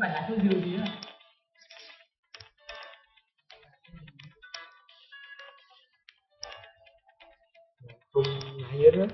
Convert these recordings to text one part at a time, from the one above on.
phải là cái điều gì đó không nhớ nữa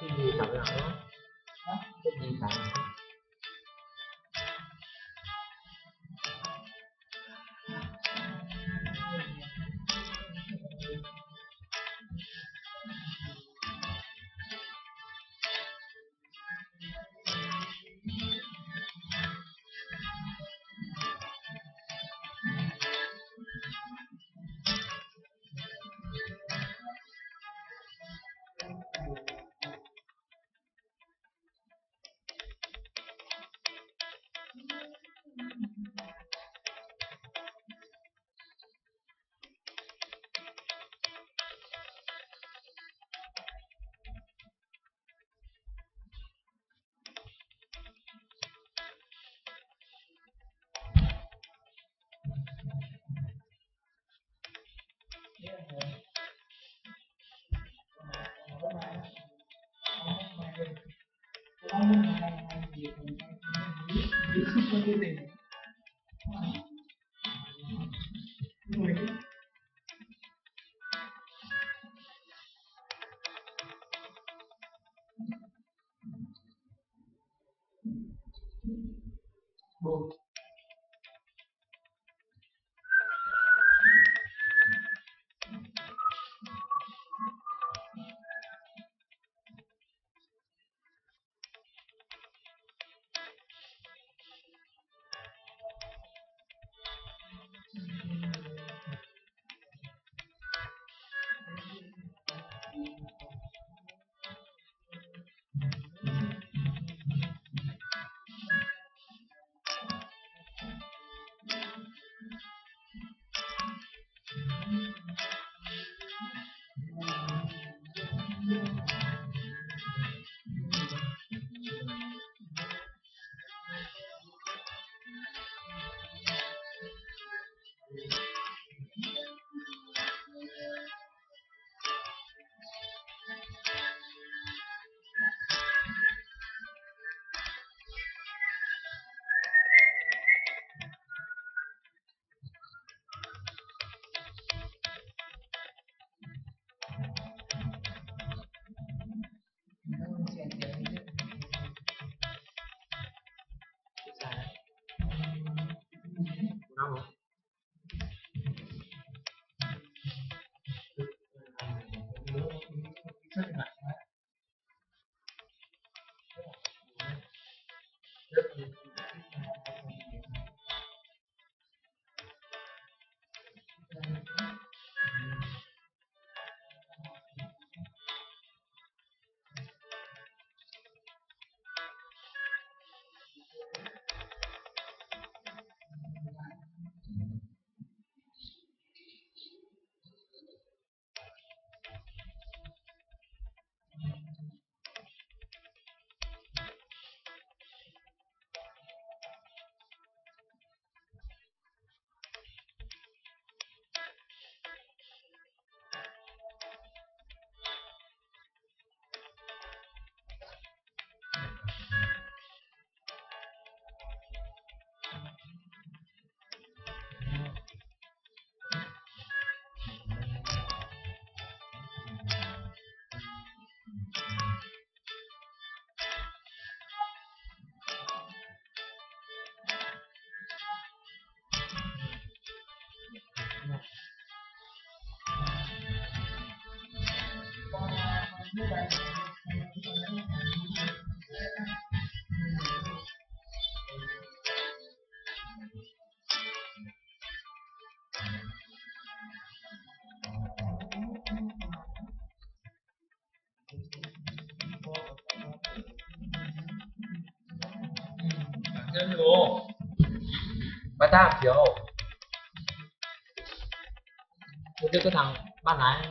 cái gì tặng nào đó cái gì tặng Bravo Nhân đồ. ba ta chiều Tôi đưa cái thằng ban nãy